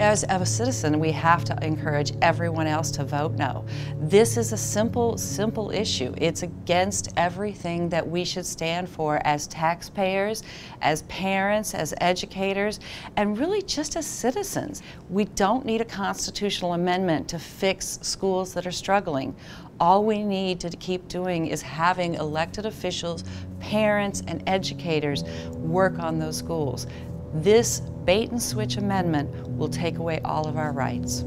as a citizen, we have to encourage everyone else to vote no. This is a simple, simple issue. It's against everything that we should stand for as taxpayers, as parents, as educators, and really just as citizens. We don't need a constitutional amendment to fix schools that are struggling. All we need to keep doing is having elected officials, parents, and educators work on those schools. This bait and switch amendment will take away all of our rights.